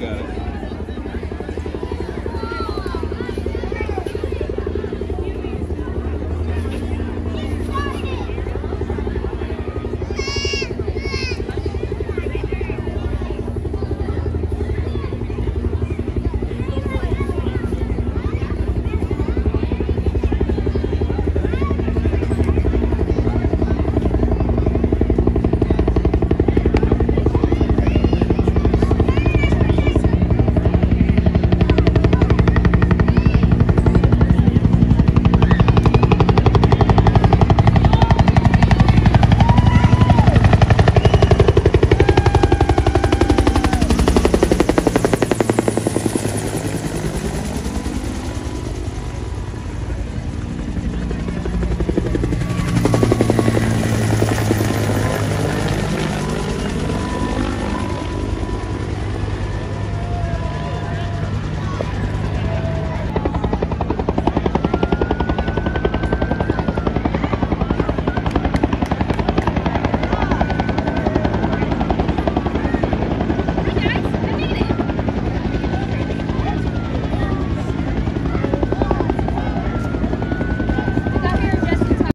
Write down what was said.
look it.